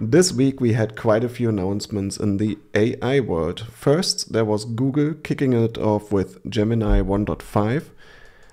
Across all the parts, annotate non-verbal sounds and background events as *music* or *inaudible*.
This week we had quite a few announcements in the AI world. First, there was Google kicking it off with Gemini 1.5.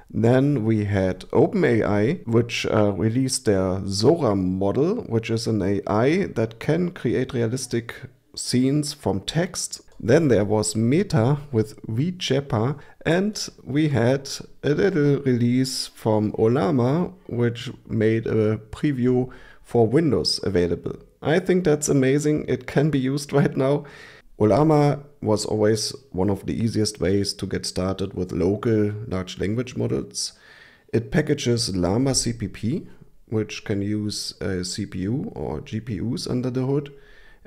Then we had OpenAI, which uh, released their Sora model, which is an AI that can create realistic scenes from text. Then there was Meta with VJEPA, and we had a little release from Ollama, which made a preview for Windows available. I think that's amazing. It can be used right now. Ollama was always one of the easiest ways to get started with local large language models. It packages Llama CPP, which can use uh, a CPU or GPUs under the hood,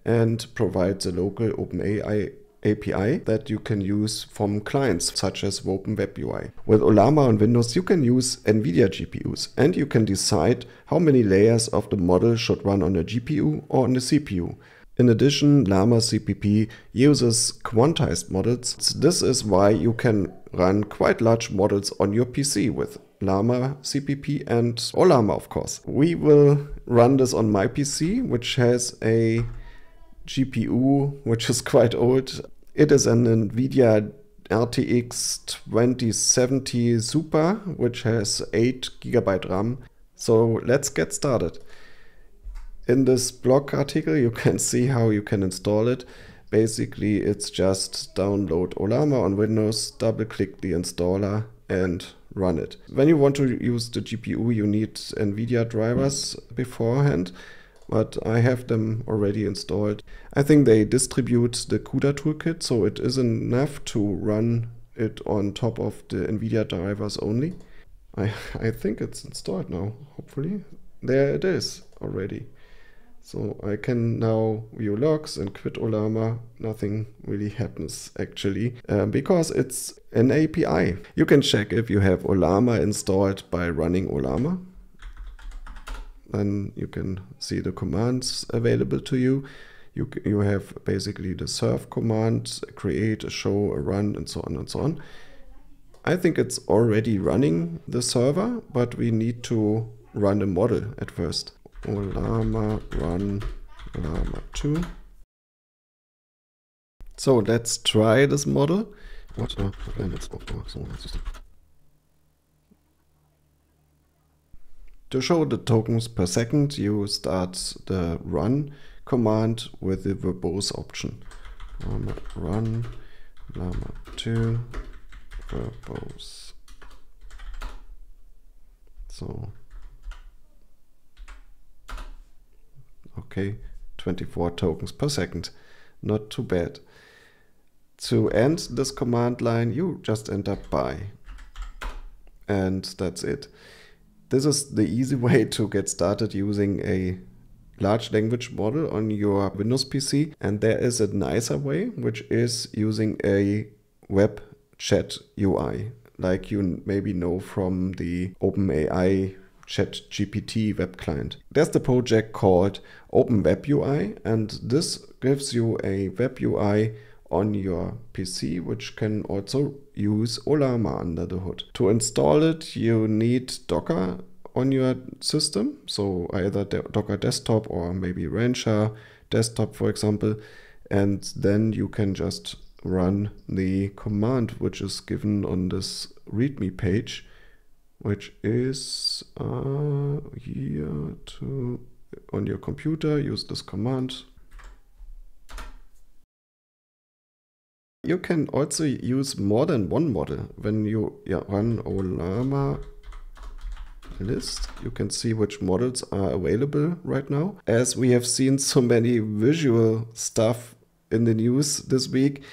and provides a local OpenAI API that you can use from clients such as Open Web UI. With Ollama on Windows, you can use NVIDIA GPUs and you can decide how many layers of the model should run on a GPU or on a CPU. In addition, Llama CPP uses quantized models. This is why you can run quite large models on your PC with Llama CPP and Ollama, of course. We will run this on my PC, which has a GPU, which is quite old. It is an NVIDIA RTX 2070 Super, which has 8 GB RAM. So let's get started. In this blog article, you can see how you can install it. Basically, it's just download Ollama on Windows, double click the installer and run it. When you want to use the GPU, you need NVIDIA drivers beforehand but I have them already installed. I think they distribute the CUDA toolkit, so it is enough to run it on top of the NVIDIA drivers only. I, *laughs* I think it's installed now, hopefully. There it is already. So I can now view logs and quit Ollama. Nothing really happens actually uh, because it's an API. You can check if you have Ollama installed by running Ollama then you can see the commands available to you. You, you have basically the serve command, create, a show, a run, and so on and so on. I think it's already running the server, but we need to run a model at first. Ollama run Llama 2. So let's try this model. What? Uh, To show the tokens per second, you start the run command with the verbose option. Llama run llama 2 verbose. So, okay, 24 tokens per second. Not too bad. To end this command line, you just enter bye. And that's it. This is the easy *laughs* way to get started using a large language model on your Windows PC. And there is a nicer way, which is using a web chat UI, like you maybe know from the OpenAI Chat GPT web client. There's the project called Open Web UI, and this gives you a web UI on your PC, which can also use Ollama under the hood. To install it, you need Docker on your system, so either Docker Desktop or maybe Rancher Desktop, for example, and then you can just run the command which is given on this README page, which is uh, here to on your computer. Use this command You can also use more than one model. When you run ollama list, you can see which models are available right now. As we have seen so many visual stuff in the news this week,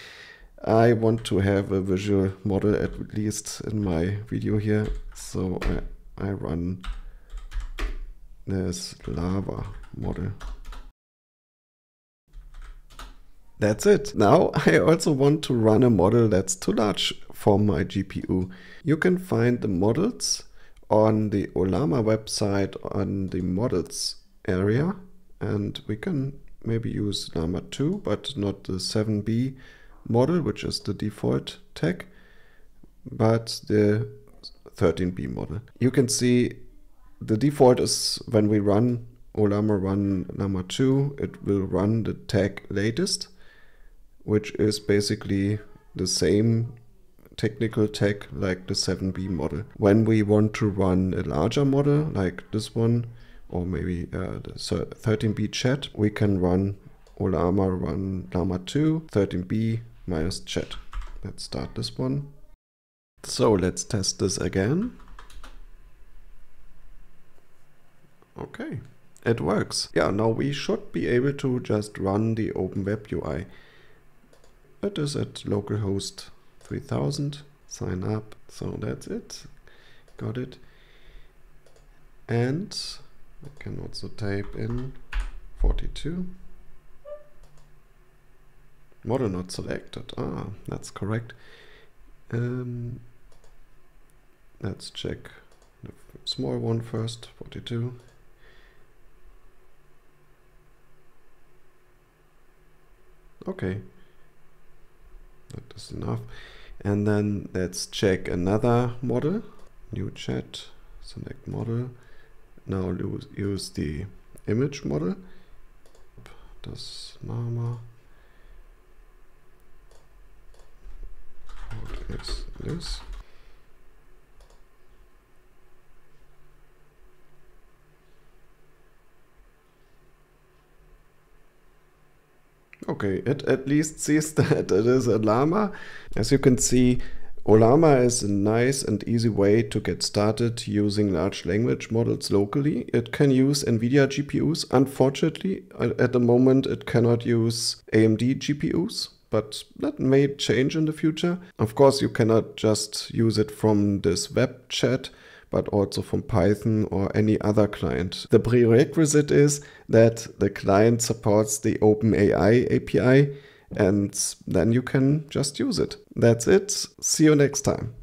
I want to have a visual model at least in my video here. So I, I run this LLaVA model. That's it. Now *laughs* I also want to run a model that's too large for my GPU. You can find the models on the Ollama website on the models area and we can maybe use Llama 2 but not the 7b model which is the default tag but the 13b model. You can see the default is when we run Ollama run Llama 2, it will run the tag latest, which is basically the same technical tech like the 7B model. When we want to run a larger model like this one, or maybe uh, the 13B chat, we can run Ollama run Llama 2, 13B minus chat. Let's start this one. So let's test this again. Okay, it works. Yeah, now we should be able to just run the Open Web UI. It is at localhost 3000, sign up, so that's it, got it. And I can also type in 42. Model not selected, ah, that's correct. Um, let's check the small one first, 42. Okay, that is enough. And then let's check another model, new chat, select model. Now use the image model. Das Nama. What is this? Okay, it at least sees that it is a llama. As you can see, Ollama is a nice and easy way to get started using large language models locally. It can use NVIDIA GPUs. Unfortunately, at the moment it cannot use AMD GPUs, but that may change in the future. Of course, you cannot just use it from this web chat but also from Python or any other client. The prerequisite is that the client supports the OpenAI API and then you can just use it. That's it. See you next time.